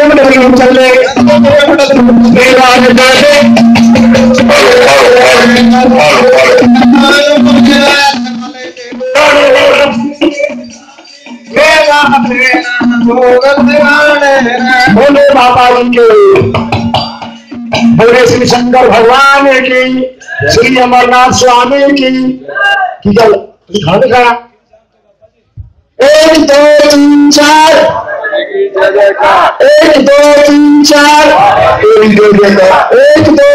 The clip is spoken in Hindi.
एम डब्ल्यू चले भोले बाबा के भोले श्री शंकर भगवान की श्री अमरनाथ स्वामी की खाने खा एक दो तीन एक दो तीन चार एक दो एक दो